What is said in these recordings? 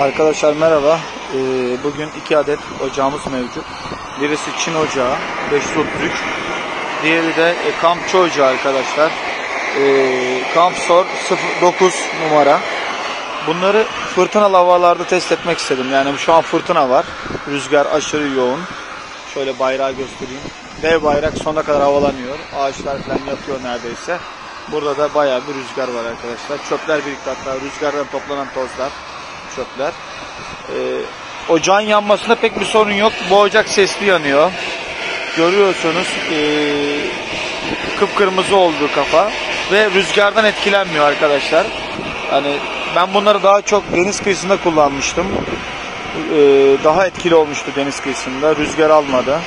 Arkadaşlar merhaba. Ee, bugün iki adet ocağımız mevcut. Birisi Çin ocağı 533. Diğeri de e, kampçı ocağı arkadaşlar. Ee, Kampsor 09 numara. Bunları fırtınalı havalarda test etmek istedim. Yani şu an fırtına var. Rüzgar aşırı yoğun. Şöyle bayrağı göstereyim. Dev bayrak sonuna kadar havalanıyor. Ağaçlar falan yatıyor neredeyse. Burada da bayağı bir rüzgar var arkadaşlar. Çöpler birikti hatta rüzgardan toplanan tozlar, çöpler. Ee, ocağın yanmasında pek bir sorun yok. Bu ocak sesli yanıyor. Görüyorsunuz ee, kıpkırmızı oldu kafa ve rüzgardan etkilenmiyor arkadaşlar. Hani ben bunları daha çok deniz kıyısında kullanmıştım. Ee, daha etkili olmuştu deniz kıyısında. Rüzgar almadı.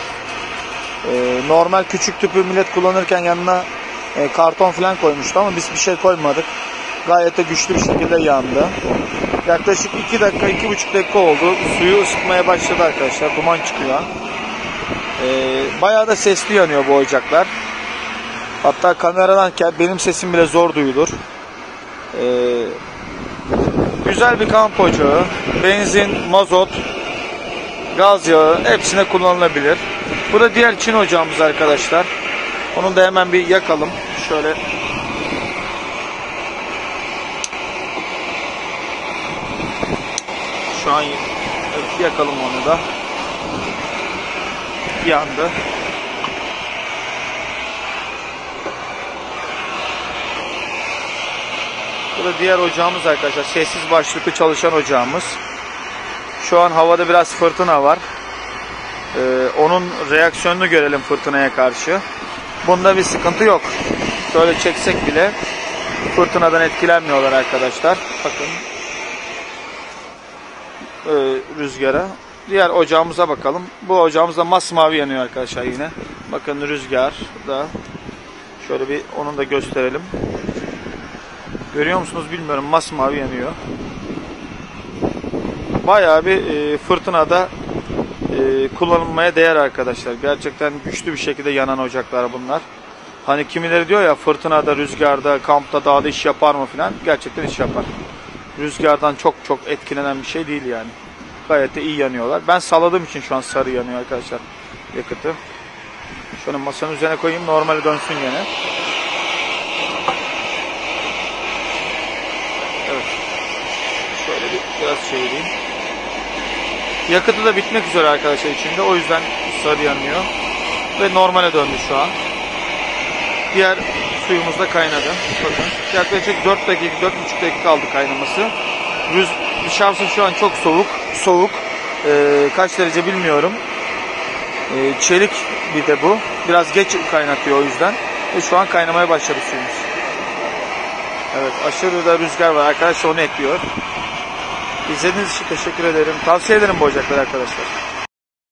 Ee, normal küçük tüpü millet kullanırken yanına e, karton falan koymuştu ama biz bir şey koymadık. Gayet de güçlü bir şekilde yandı. Yaklaşık 2 dakika, 2,5 dakika oldu. Suyu ısıtmaya başladı arkadaşlar. Duman çıkıyor. Ee, bayağı da sesli yanıyor bu ocaklar. Hatta kameradan benim sesim bile zor duyulur. Ee, güzel bir kamp ocağı. Benzin, mazot, gaz yağı hepsine kullanılabilir. Bu da diğer Çin ocağımız arkadaşlar. Onu da hemen bir yakalım. Şöyle Şu an yakalım onu da. Yandı. Bu da diğer ocağımız arkadaşlar. Sessiz başlıklı çalışan ocağımız. Şu an havada biraz fırtına var. Ee, onun reaksiyonunu görelim fırtınaya karşı. Bunda bir sıkıntı yok. Şöyle çeksek bile fırtınadan etkilenmiyorlar arkadaşlar. Bakın ee, rüzgara. Diğer ocağımıza bakalım. Bu ocağımız da masmavi yanıyor arkadaşlar yine. Bakın rüzgar da şöyle bir onu da gösterelim. Görüyor musunuz bilmiyorum masmavi yanıyor. Bayağı bir e, fırtınada e, kullanılmaya değer arkadaşlar. Gerçekten güçlü bir şekilde yanan ocaklar bunlar. Hani kimileri diyor ya fırtınada, rüzgarda, kampta, dağda iş yapar mı filan. Gerçekten iş yapar. Rüzgardan çok çok etkilenen bir şey değil yani. Gayet de iyi yanıyorlar. Ben salladığım için şu an sarı yanıyor arkadaşlar yakıtı. Şöyle masanın üzerine koyayım normale dönsün gene. Evet. Şöyle bir biraz çevireyim. Yakıtı da bitmek üzere arkadaşlar içinde. O yüzden sarı yanıyor. Ve normale döndü şu an. Diğer suyumuz da kaynadı. Bakın yaklaşık 4 dakika, 4,5 dakika kaldı kaynaması. Rüz dışarısı şu an çok soğuk. Soğuk. Ee, kaç derece bilmiyorum. Ee, çelik bir de bu. Biraz geç kaynatıyor o yüzden. Ve şu an kaynamaya başladı suyumuz. Evet aşırı da rüzgar var. Arkadaşlar onu ekliyor. İzlediğiniz için teşekkür ederim. Tavsiye ederim bu ocakları arkadaşlar.